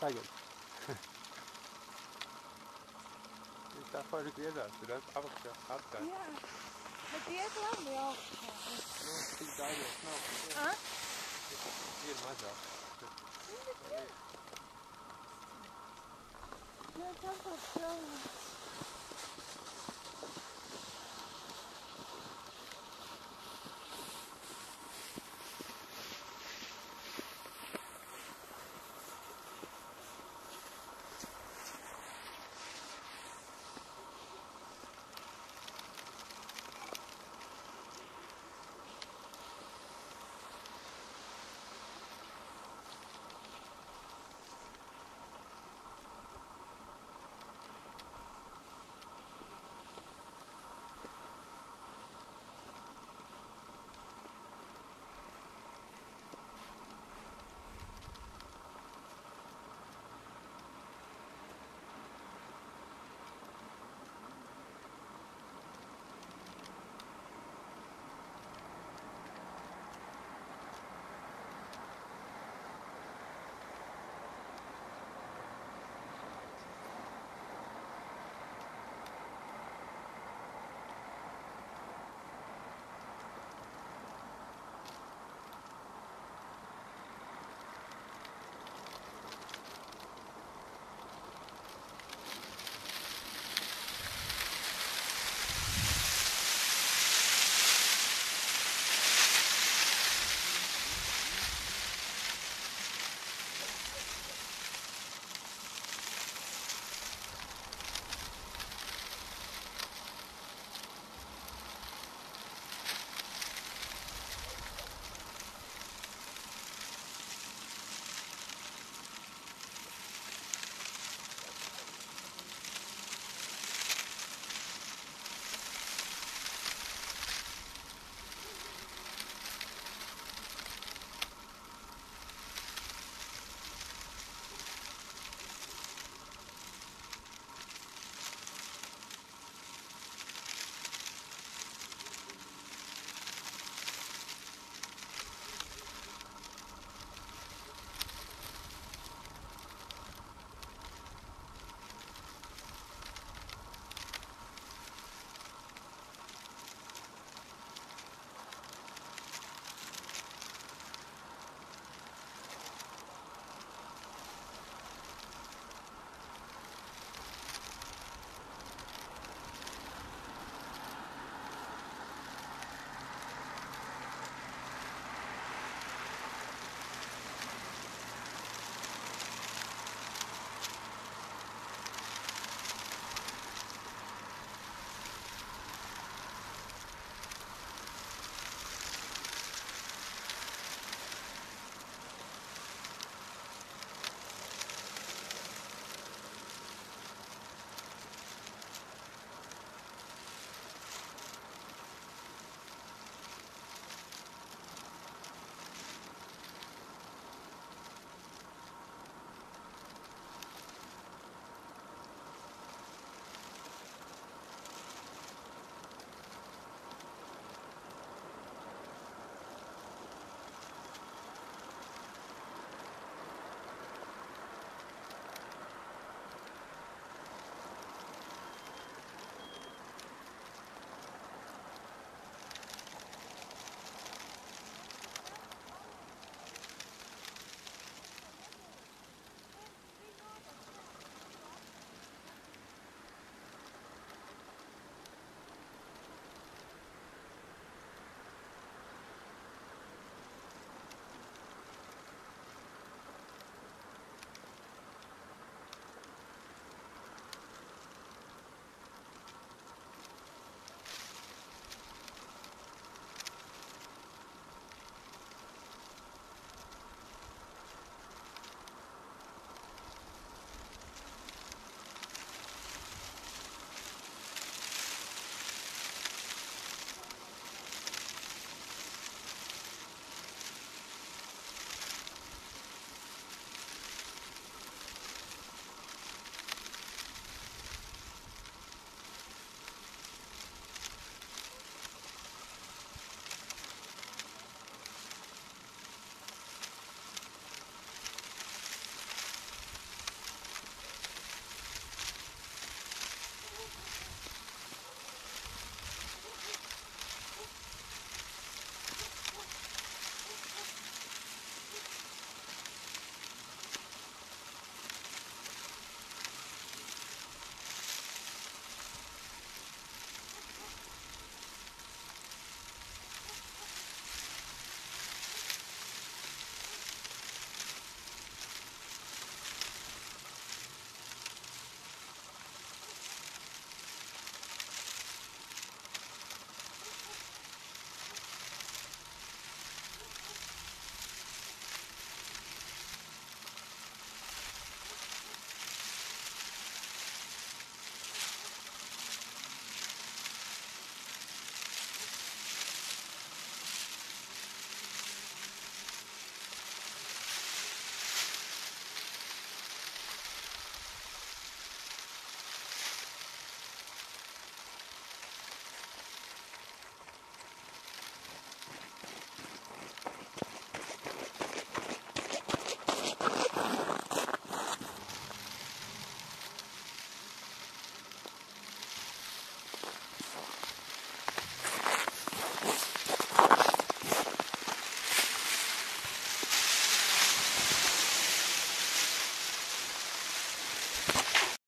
tagad. Viņš tā forši griezās, tur apakšā apkārt. Jā, bet iet labi augstā. Nu, tik daudz nav. A? Ir mazāk. Jā, tas ir